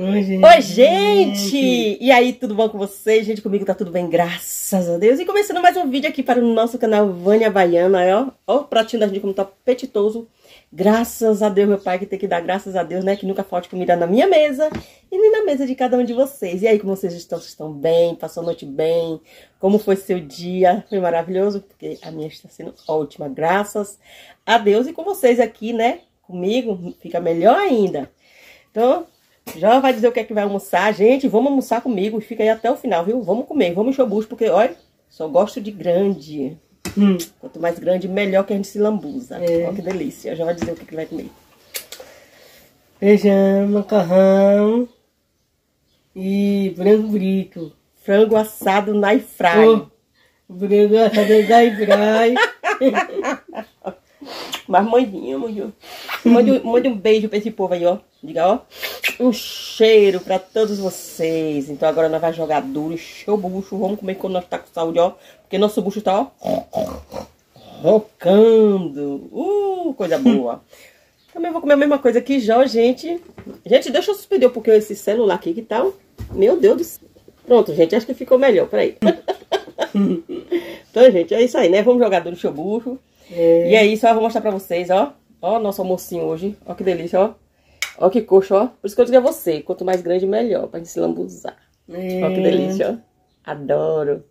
Oi, gente. Oi, gente! E aí, tudo bom com vocês? Gente, comigo tá tudo bem, graças a Deus. E começando mais um vídeo aqui para o nosso canal Vânia Baiana, ó. Ó o pratinho da gente como tá apetitoso. Graças a Deus, meu pai, que tem que dar graças a Deus, né? Que nunca falte comida na minha mesa e nem na mesa de cada um de vocês. E aí, como vocês estão? Vocês estão bem? Passou a noite bem? Como foi seu dia? Foi maravilhoso? Porque a minha está sendo ótima, graças a Deus. E com vocês aqui, né? Comigo, fica melhor ainda. Então, já vai dizer o que é que vai almoçar. Gente, vamos almoçar comigo. Fica aí até o final, viu? Vamos comer, vamos encher o bucho, porque, olha, só gosto de grande. Hum. Quanto mais grande, melhor que a gente se lambuza. É. Olha que delícia. Já vai dizer o que, que vai comer. Feijão, macarrão e frango frito. Frango assado na fry. Oh, frango assado na fry. Mas mãezinha, mãe. Mande, mande um beijo pra esse povo aí, ó. Diga, ó. Um cheiro pra todos vocês. Então agora nós vamos jogar duro, encher o bucho. Vamos comer quando nós tá com saúde, ó. Porque nosso bucho tá, ó. Rocando. Uh, coisa boa. Também vou comer a mesma coisa que já, gente. Gente, deixa eu suspender um pouquinho esse celular aqui, que tal? Meu Deus do céu. Pronto, gente, acho que ficou melhor. Peraí. então, gente, é isso aí, né? Vamos jogar duro, encher o bucho. É. E aí, só vou mostrar pra vocês, ó. Ó, nosso almocinho hoje. Ó que delícia, ó. Ó que coxa, ó. Por isso que eu digo a você, quanto mais grande, melhor, pra gente se lambuzar. É. Ó que delícia, ó. Adoro.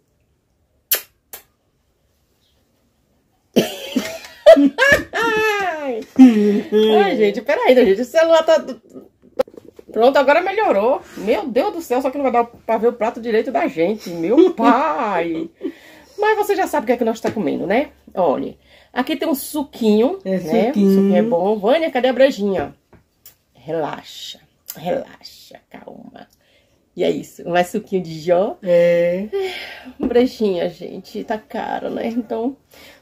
Ai, gente, peraí, gente? O celular tá... Pronto, agora melhorou. Meu Deus do céu, só que não vai dar pra ver o prato direito da gente. Meu pai! Mas você já sabe o que é que nós está comendo, né? Olha, aqui tem um suquinho, é, né? Suquinho. suquinho é bom. Vânia, cadê a brejinha? Relaxa, relaxa, calma. E é isso, mais suquinho de jó. É. Brejinha, gente, tá caro, né? Então,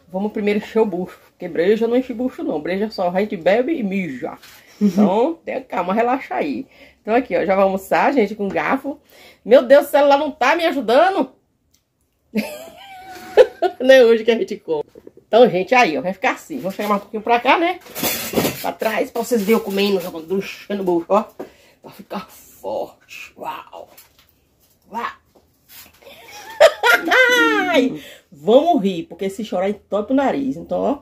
vamos primeiro encher o bucho. Porque breja não enche bucho, não. Breja só a gente bebe e mija. Então, tenha calma, relaxa aí. Então, aqui, ó, já vamos almoçar, gente, com garfo. Meu Deus, o celular não tá me ajudando. não é hoje que a gente come. Então, gente, aí, ó, vai ficar assim. Vou chegar mais um pouquinho pra cá, né? Pra trás, pra vocês verem eu comendo, jogando no bolso, ó. Pra ficar forte. Uau. Uau. Ai, vamos rir, porque se chorar entope o nariz. Então, ó.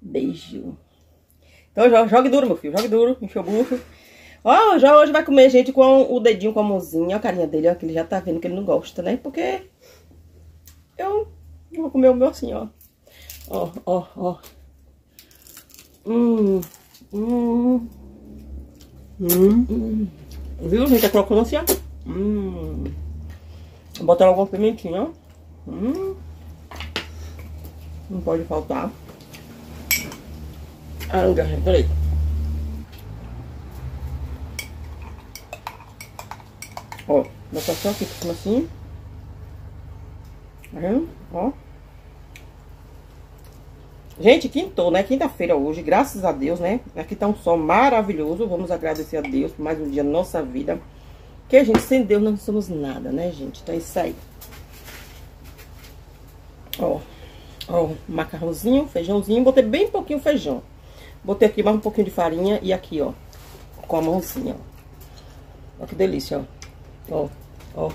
Beijo. Então, jogue duro, meu filho. Jogue duro, encheu o bucho. Ó, já hoje vai comer, gente, com o dedinho, com a mãozinha. Ó a carinha dele, ó, que ele já tá vendo que ele não gosta, né? Porque eu vou comer o meu assim, ó. Ó, ó, ó. Hum, hum. Hum. hum. Viu, gente, a crocância? Hum. Vou botar alguma pimentinha, ó. Hum. Não pode faltar. Ah, não, gente, peraí. Ó, botar só aqui por cima assim. Tá vendo? Ó. Gente, quintou, né? Quinta-feira hoje, graças a Deus, né? Aqui tá um sol maravilhoso. Vamos agradecer a Deus por mais um dia na nossa vida. Que a gente, sem Deus, não somos nada, né, gente? Então é isso aí. Ó, ó, macarrãozinho, feijãozinho. Botei bem pouquinho feijão. Botei aqui mais um pouquinho de farinha e aqui, ó, com a mãozinha, ó. Ó que delícia, ó. Ó, ó.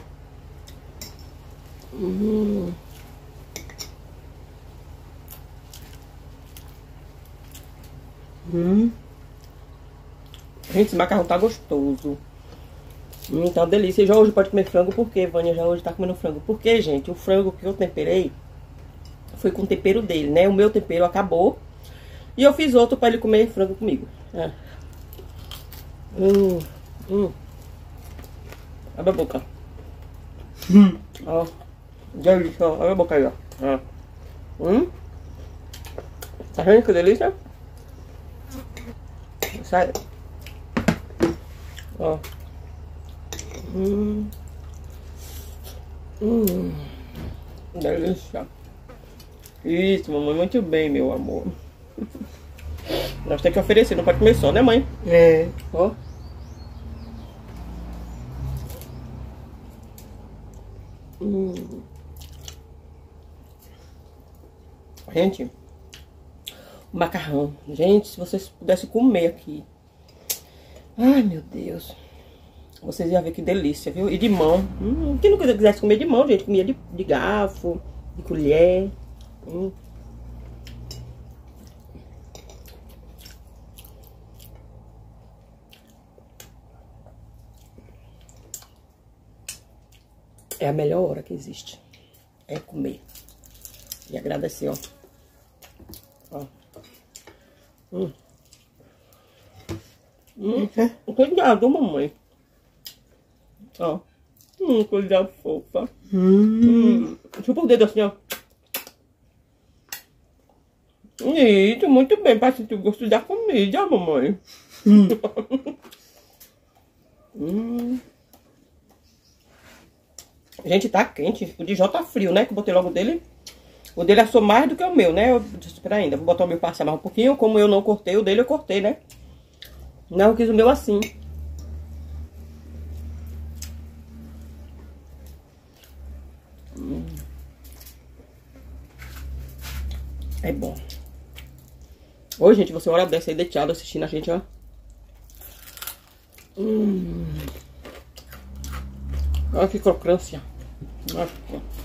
Hum. Hum. Gente, esse macarrão tá gostoso. Hum, tá uma delícia. E já hoje pode comer frango, por quê, Vânia? Já hoje tá comendo frango. Porque, gente, o frango que eu temperei foi com o tempero dele, né? O meu tempero acabou. E eu fiz outro pra ele comer frango comigo. É. Hum, hum. Abre a boca. Hum. Ó. Delícia. Olha a boca aí, ó. É. Hum. Tá vendo que delícia? Sai. Ó. Hum. Hum. Delícia. Isso, mamãe, muito bem, meu amor. Nós temos que oferecer, não pode comer só, né, mãe? É. Ó. Hum. Gente, o macarrão. Gente, se vocês pudessem comer aqui. Ai, meu Deus. Vocês iam ver que delícia, viu? E de mão. Hum, quem não quisesse comer de mão, gente, comia de, de garfo, de colher. Hum. É a melhor hora que existe. É comer. E agradecer, ó. Ó. Hum. Hum. Cuidado, mamãe. Ó. Hum, coisa fofa. Hum. Hum. Chupa o dedo assim, ó. Isso, muito bem, pra sentir o gosto da comida, mamãe. Hum. hum. Gente, tá quente. O de tá frio, né? Que eu botei logo dele. O dele assou mais do que o meu, né? Eu, ainda, vou botar o meu passar mais um pouquinho. Como eu não cortei, o dele eu cortei, né? Não, quis o meu assim. É bom. Oi, gente, você hora dessa aí deitado assistindo a gente, ó. Hum. Olha que crocância. Nossa.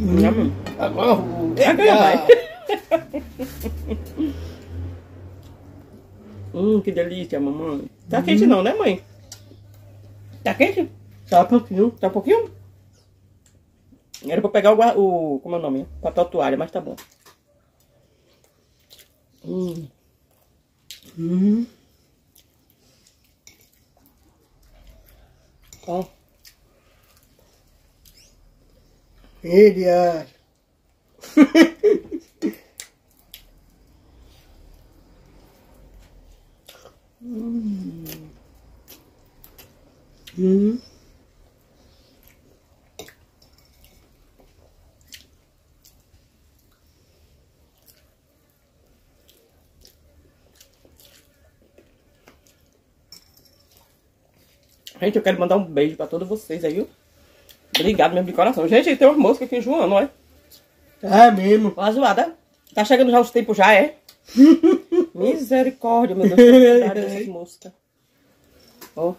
Hum. Agora É, agora vai. hum, que delícia, mamãe. Tá quente não, né, mãe? Tá quente? Um pouquinho. Tá um pouquinho? Era pra pegar o, o como é o nome? Papel toalha, mas tá bom. Hum. Hum. Ó. Ele acha. Hum. Gente, eu quero mandar um beijo pra todos vocês aí? Obrigado mesmo de coração. Gente, tem umas moscas aqui em João, não é? Mesmo. Uma zoada. Tá chegando já os tempos, já é? Misericórdia, meu Deus. Cuidado dessas moscas. Ó.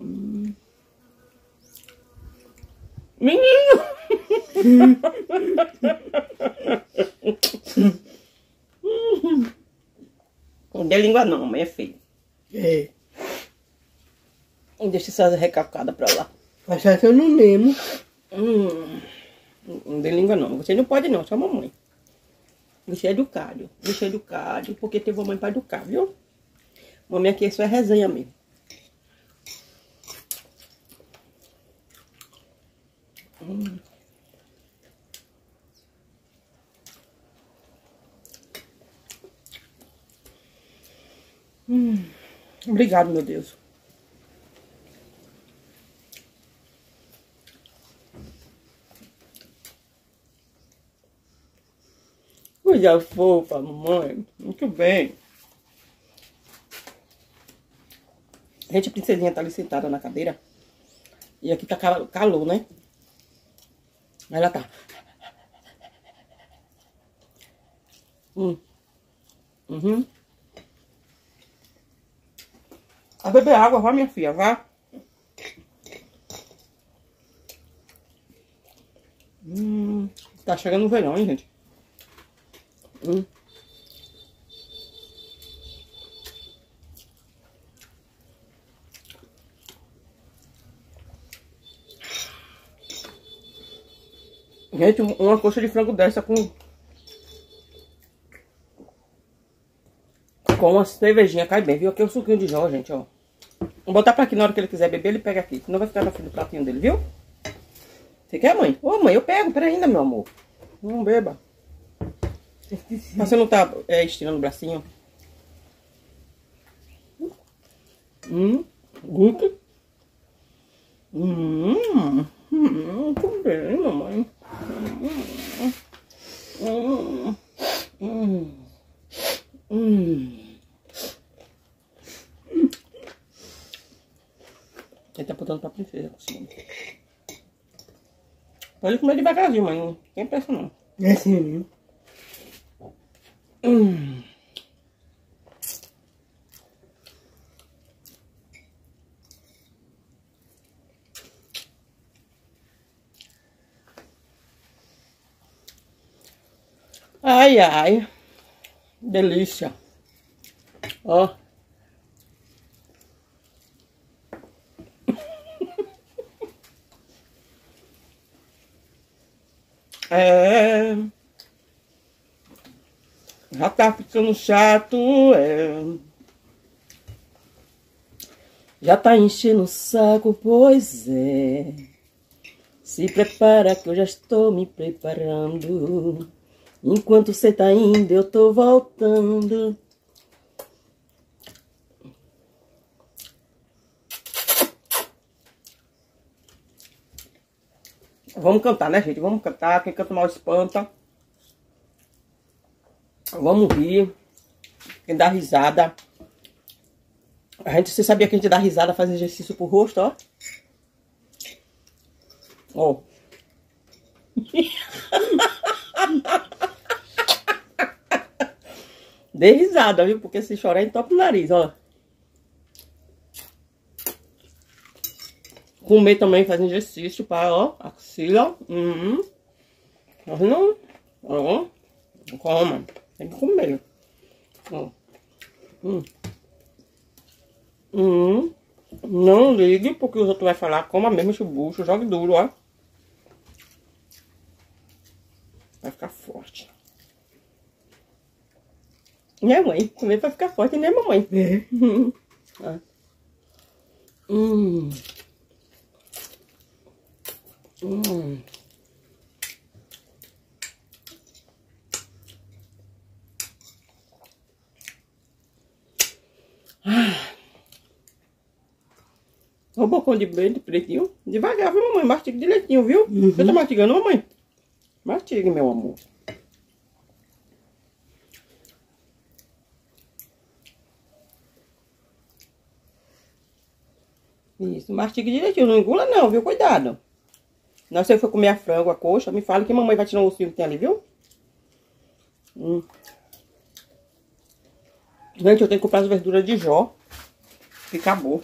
Hum. Menino! Não dê língua não, mãe, é feio. É. Deixa essa recalcada pra lá. Mas que eu não lembro. Hum, não língua não. Você não pode não, só mamãe. Você é educado. Você é educado, porque teve mamãe pra educar, viu? Mamãe aqui é só resenha mesmo. Hum. Hum. Obrigado, meu Deus. Coisa fofa, mamãe. Muito bem. Gente, a princesinha tá ali sentada na cadeira. E aqui tá cal- calor, né? Ela tá. Hum. Uhum. Vai beber água, vai, minha filha, vá. Hum. Tá chegando o verão, hein, gente? Hum. Gente, um- uma coxa de frango dessa com. Com uma cervejinha cai bem, viu? Aqui é o suquinho de Jó, gente, ó. Vou botar pra aqui na hora que ele quiser beber, ele pega aqui. Senão vai ficar na frente do pratinho dele, viu? Você quer, mãe? Ô, mãe, eu pego, pera ainda, meu amor. Não beba. Você não tá é, estirando o bracinho? Hum, good. Hum, hum, tudo bem, mamãe. Hum, hum, hum. Ele tá botando pra princesa, assim. Pode comer devagarzinho, mas não tem não. É assim mesmo. Ai, ai, delícia, ó. É... Já tá ficando chato, é. Já tá enchendo o saco, pois é. Se prepara que eu já estou me preparando. Enquanto você tá indo, eu tô voltando. Vamos cantar, né, gente? Vamos cantar. Quem canta mal espanta. Vamos rir. Quem dá risada. A gente, você sabia que a gente dá risada faz exercício pro rosto, ó? Ó. Dê risada, viu? Porque se chorar, entope o nariz, ó. Comer também faz exercício para, ó, axila. Uhum. Não, ó. Coma. Tem que comer. Ó. Hum. Hum. Não ligue, porque os outros vai falar, coma mesmo esse bucho, jogue duro, ó. Vai ficar forte. Minha mãe, comer pra ficar forte, né, mamãe? É. hum. Hum. O bocão de leite pretinho. Devagar, viu, mamãe? Mastiga direitinho, viu? Uhum. Você tá mastigando, mamãe? Mastiga, meu amor. Isso, mastiga direitinho. Não engula não, viu? Cuidado. Não, se você for comer a frango, a coxa, me fala que mamãe vai tirar um ossinho que tem ali, viu? Hum. Gente, eu tenho que comprar as verduras de Jó. Que acabou.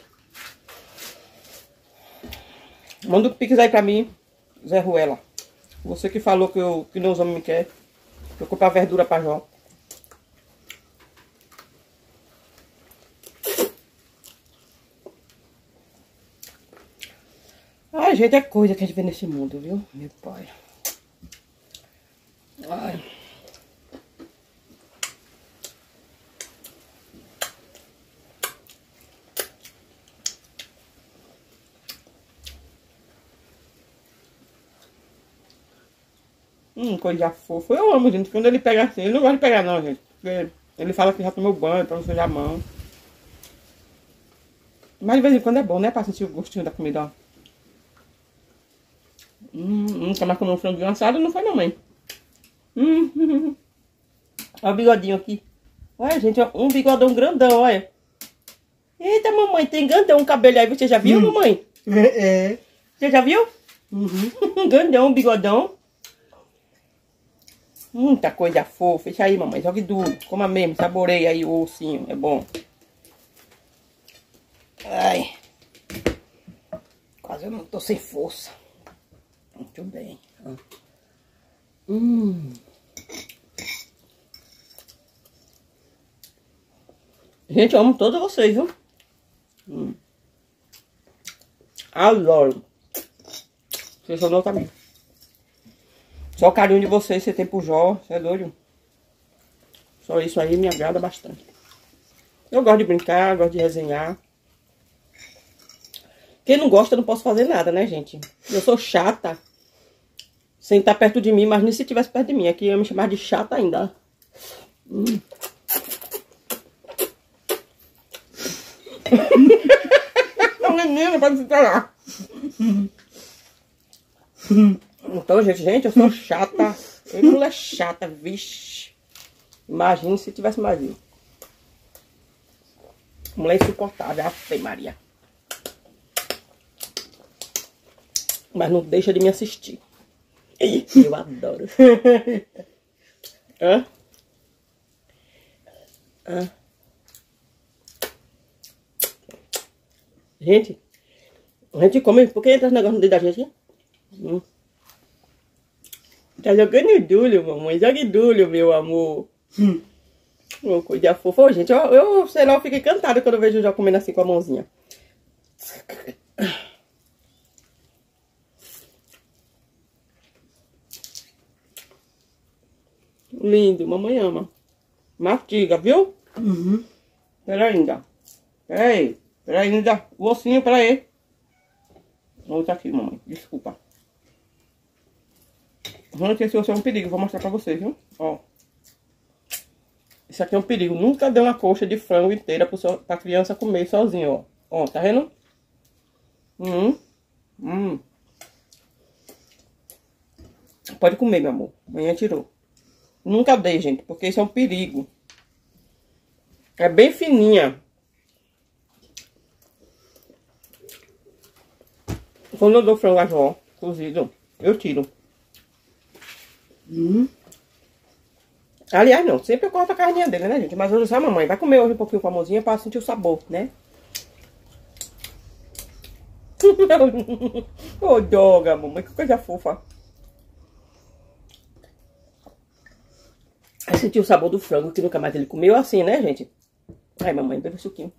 Manda o pix aí pra mim, Zé Ruela. Você que falou que, eu, que meus homens me querem. Eu comprar verdura pra Jó. Ai, gente, é coisa que a gente vê nesse mundo, viu? Meu pai. Ai. Hum, coisa fofa. Eu amo, gente. Quando ele pega assim, ele não gosta de pegar, não, gente. Porque ele fala que já tomou banho pra não sujar a mão. Mas de vez em quando é bom, né? Pra sentir o gostinho da comida, ó. Hum, nunca mais comeu um frango assado, não foi, não, mãe? Hum, hum, hum. Olha o bigodinho aqui. Olha, gente, ó, um bigodão grandão, olha. Eita, mamãe, tem grandão um cabelo aí. Você já viu, Hum. mamãe? É, é. Você já viu? Uhum. grandão, bigodão. Muita coisa fofa. Isso aí, mamãe. Jogue duro. Coma mesmo. Saboreia aí o ossinho. É bom. Ai. Quase eu não tô sem força. Muito bem. Hum. Gente, eu amo todos vocês, viu? Hum. Adoro. Vocês são do também. Só o carinho de vocês, você tem pro Jó, você é doido? Só isso aí me agrada bastante. Eu gosto de brincar, gosto de resenhar. Quem não gosta, não posso fazer nada, né, gente? Eu sou chata. Sem estar perto de mim, mas nem se estivesse perto de mim. Aqui eu me chamar de chata ainda. Hum. Menina, pode se lá. Então, gente, gente, eu sou chata. Eu mulher chata, vixe. Imagina se tivesse mais eu. Mulher insuportável, Ave Maria. Mas não deixa de me assistir. Eu adoro. Hã? Hã? Gente, a gente come. Por que entra esse negócio no dedo da gente? Hum. Tá jogando dulho, mamãe. Jogue dulho, meu amor. Hum. Ô, coisa fofa. Ô, gente, eu, eu, sei lá, eu fico encantada quando eu vejo o Jó comendo assim com a mãozinha. Lindo, mamãe ama. Mastiga, viu? Uhum. Pera ainda. Pera aí. Pera ainda. O ossinho, pera aí. Outra aqui, mamãe. Desculpa. Gente, esse osso é um perigo. Vou mostrar pra vocês, viu? Ó. Isso aqui é um perigo. Nunca dê uma coxa de frango inteira pro seu, pra criança comer sozinho, ó. Ó, tá vendo? Hum. Hum. Pode comer, meu amor. Amanhã tirou. Nunca dei, gente, porque isso é um perigo. É bem fininha. Quando eu dou frango a cozido, eu tiro. Uhum. Aliás, não, sempre eu corto a carninha dele, né, gente? Mas hoje só a mamãe vai comer hoje um pouquinho com a mãozinha pra sentir o sabor, né? Ô, oh, doga, mamãe, que coisa fofa. Aí sentiu o sabor do frango, que nunca mais ele comeu assim, né, gente? Ai, mamãe, bebe suquinho.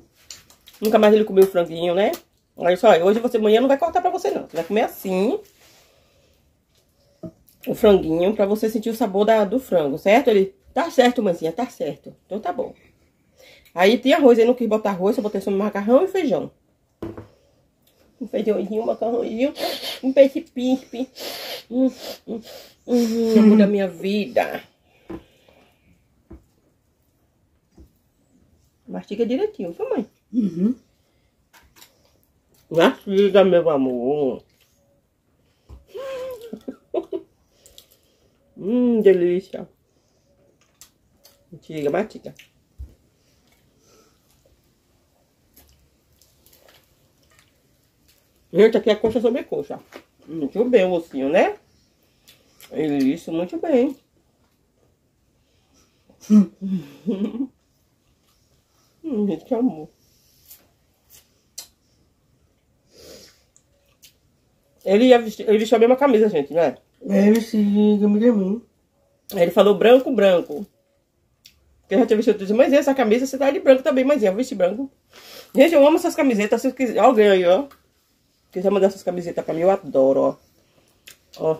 Nunca mais ele comeu franguinho, né? Olha só, hoje você, amanhã não vai cortar pra você, não. Você vai comer assim, o franguinho, pra você sentir o sabor da, do frango, certo? Ele, tá certo, mãezinha, tá certo. Então tá bom. Aí tem arroz, eu não quis botar arroz, eu botei só macarrão e feijão. Um feijãozinho, um macarrãozinho, um peixe pispe. Hum, hum, hum, amor da minha vida. Mastiga direitinho, viu, mãe? Uhum. Mastiga, meu amor. Hum, delícia. Mastiga, mastiga. Gente, aqui é coxa sobre coxa. Muito bem o ossinho, né? Isso, muito bem. hum, gente, que amor. Ele, ia vestir, ele vestiu a mesma camisa, gente, né? É, é mim. Aí ele falou branco, branco. Porque eu já tinha vestido tudo. Mas essa camisa você tá de branco também, mas eu vou vestir branco. Gente, eu amo essas camisetas. Se quiser, alguém aí, ó. Quiser mandar essas camisetas pra mim, eu adoro, ó. Ó,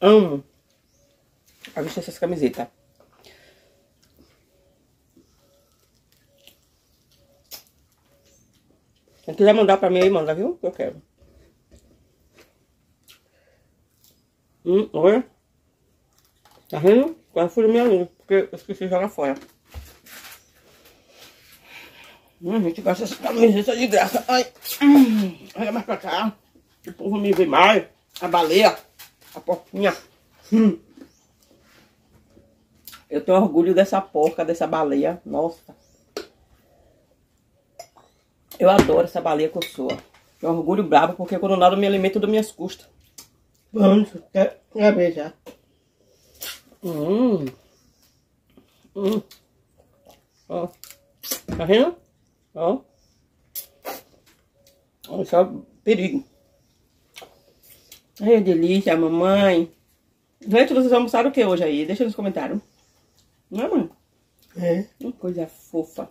amo a vestir essas camisetas. Quem quiser mandar pra mim aí, manda, viu? Eu quero. Hum, olha. Tá vendo? Quase fui minha linha, porque eu esqueci de jogar fora. Hum, a gente gasta essa camiseta de graça. Ai, hum, olha mais pra cá. O povo me vê mais. A baleia, a porquinha. Hum. Eu tenho orgulho dessa porca, dessa baleia. Nossa. Eu adoro essa baleia que eu sou. Tenho orgulho brabo, porque quando eu nado eu me alimento das minhas custas. Pronto, quer, quer beijar. Hum. Hum. Ó. Tá vendo? Ó. Olha só perigo. Ai, delícia, mamãe. Gente, vocês almoçaram o que hoje aí? Deixa nos comentários. Não é, mãe? É. Hum, coisa fofa.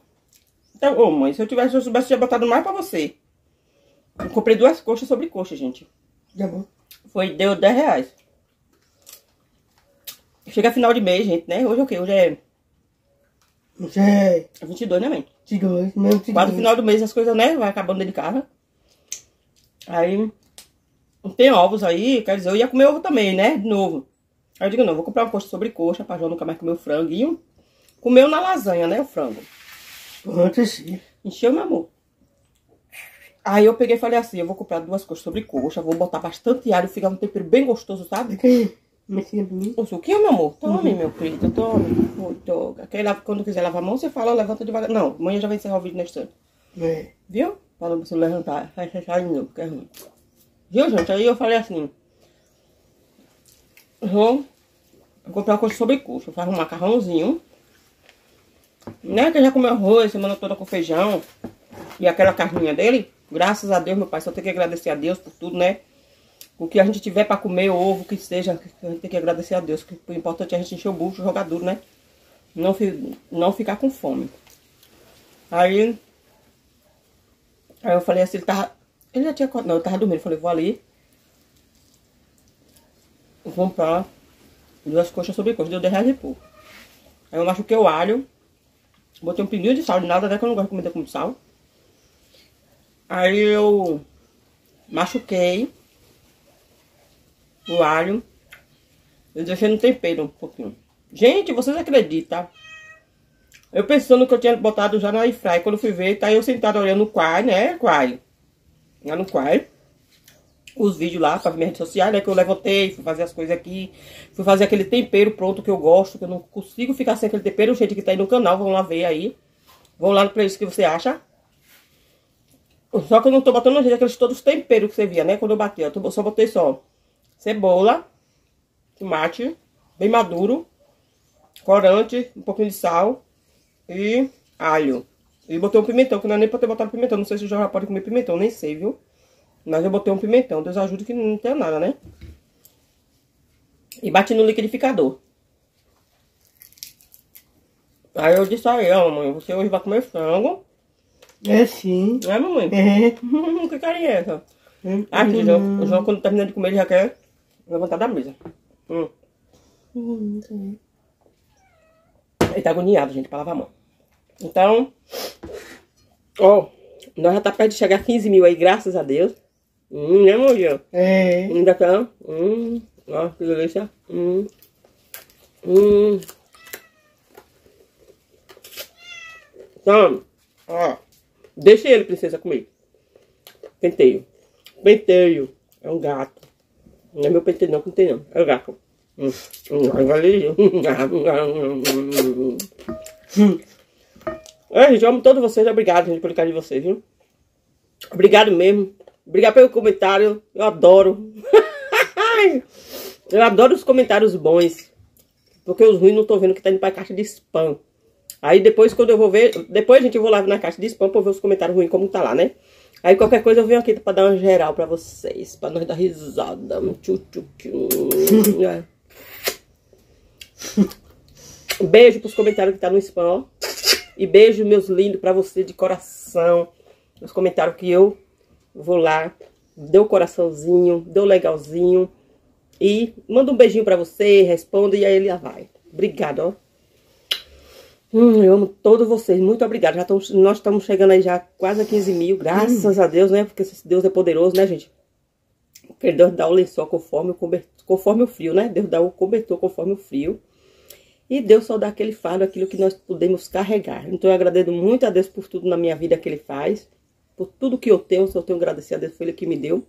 Então, ô mãe, se eu tivesse, se eu soubesse, tinha botado mais pra você. Eu comprei duas coxas sobre coxa, gente. Tá bom. Foi, deu 10 reais. Chega final de mês, gente, né? Hoje é o quê? Hoje é Não sei. 22, né, mãe? Te dois, mesmo te Quase no dois. final do mês as coisas, né? Vai acabando dentro de casa. Aí, tem ovos aí, quer dizer, eu ia comer ovo também, né? De novo. Aí eu digo, não, vou comprar uma coxa sobre coxa, pra João nunca mais comer o franguinho. Comeu na lasanha, né, o frango. Pronto, sim. Encheu meu amor. Aí eu peguei e falei assim, eu vou comprar duas coxas sobre coxa, vou botar bastante alho, fica um tempero bem gostoso, sabe? Pra. O suquinho, meu amor? Tome, meu querido, tome. Muito. Quer Quando quiser lavar a mão, você fala, levanta devagar. Não, amanhã já vai encerrar o vídeo na instante. É. Viu? Para você levantar. Vai fechar de novo, que é ruim. Viu, gente? Aí eu falei assim. Vou comprar uma coisa sobre coxa. Eu faço um macarrãozinho. Né? Que já comeu arroz semana toda com feijão. E aquela carninha dele. Graças a Deus, meu pai. Só tenho que agradecer a Deus por tudo, né? O que a gente tiver pra comer, ovo, que seja, a gente tem que agradecer a Deus. O importante é a gente encher o bucho, jogar duro, né? Não, não ficar com fome. Aí, aí eu falei assim, ele tava... Ele já tinha... Não, ele tava dormindo. Eu falei, vou ali. Vou comprar duas coxas sobre coxa. Deu 10 reais e pouco. Aí eu machuquei o alho. Botei um pinguinho de sal de nada, né? Que eu não gosto de comer com sal. Aí eu machuquei o alho. Eu deixei no tempero um pouquinho. Gente, vocês acreditam? Eu pensando que eu tinha botado já na airfry. Quando fui ver, tá eu sentado olhando o Quai, né? Quai. Lá no Quai. Os vídeos lá para minhas redes sociais, né? Que eu levantei, fui fazer as coisas aqui. Fui fazer aquele tempero pronto que eu gosto. Que eu não consigo ficar sem aquele tempero. Jeito que tá aí no canal. Vão lá ver aí. Vão lá no playlist que você acha. Só que eu não tô botando, gente, aqueles todos os temperos que você via, né? Quando eu bati, eu só botei só cebola, tomate, bem maduro, corante, um pouquinho de sal e alho. E botei um pimentão, que não é nem pra ter botado pimentão. Não sei se já pode comer pimentão, nem sei, viu? Mas eu botei um pimentão. Deus ajude que não tem nada, né? E bati no liquidificador. Aí eu disse a ela, mãe, você hoje vai comer frango. É sim. É, mamãe? É. que carinha é essa? Hum, Ah, hum, o João, o João, quando termina de comer, ele já quer levantar da mesa. Hum. hum. Ele tá agoniado, gente, pra lavar a mão. Então, ó, nós já tá perto de chegar a 15 mil aí, graças a Deus. Hum, né, meu João? É. Ainda tá. Hum, ó, que delícia. Hum. Hum. Então, ó. Deixa ele, princesa, comer. Penteio. Penteio. É um gato. Não é meu penteio não, que não tem não. É o gato. É, gente, eu amo todos vocês. Obrigado, gente, pelo carinho de vocês, viu? Obrigado mesmo. Obrigado pelo comentário. Eu adoro. eu adoro os comentários bons. Porque os ruins não tô vendo que tá indo pra caixa de spam. Aí depois, quando eu vou ver... Depois, gente, eu vou lá na caixa de spam pra ver os comentários ruins como tá lá, né? Aí qualquer coisa eu venho aqui pra dar uma geral pra vocês. Pra nós dar risada. Tchu, tchu, tchu. É. Beijo pros comentários que tá no spam, ó. E beijo, meus lindos, pra você de coração. Os comentários que eu vou lá, deu coraçãozinho, deu legalzinho. E manda um beijinho pra você, responda e aí ele já vai. Obrigada, ó. Hum, eu amo todos vocês, muito obrigada. Já tamo, nós estamos chegando aí já quase a 15 mil, graças a Deus, né? Porque Deus é poderoso, né, gente? Porque Deus dá o lençol conforme o, conforme o frio, né? Deus dá o cobertor conforme o frio. E Deus só dá aquele fardo, aquilo que nós podemos carregar. Então eu agradeço muito a Deus por tudo na minha vida que Ele faz. Por tudo que eu tenho, só tenho que agradecer a Deus, foi Ele que me deu.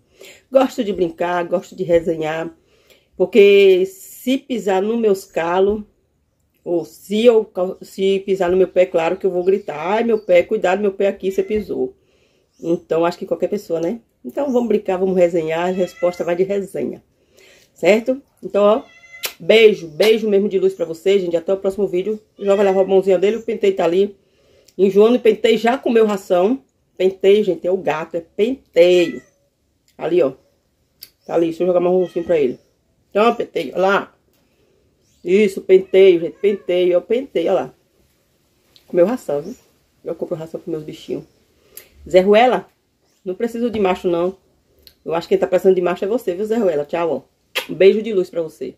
Gosto de brincar, gosto de resenhar. Porque se pisar no meus calos, ou se eu se pisar no meu pé, claro que eu vou gritar. Ai, meu pé, cuidado, meu pé aqui, você pisou. Então, acho que qualquer pessoa, né? Então, vamos brincar, vamos resenhar. A resposta vai de resenha. Certo? Então, ó. Beijo, beijo mesmo de luz pra vocês, gente. Até o próximo vídeo. Já vai a mãozinha dele. O pentei tá ali. Enjoando e pentei já comeu ração. Pentei, gente, é o gato. É penteio. Ali, ó. Tá ali. Deixa eu jogar mais um pra ele. Então, penteio. Lá. Isso, penteio, gente. Penteio. Eu penteio, olha lá. Comeu ração, viu? Eu compro ração pros meus bichinhos. Zé Ruela, não preciso de macho, não. Eu acho que quem tá precisando de macho é você, viu, Zé Ruela? Tchau, ó. Um beijo de luz pra você.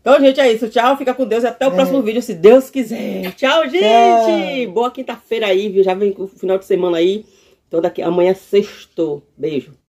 Então, gente, é isso. Tchau, fica com Deus e até o É. próximo vídeo, se Deus quiser. Tchau, gente! Boa quinta-feira aí, viu? Já vem o final de semana aí. Então, daqui amanhã sextou. Beijo.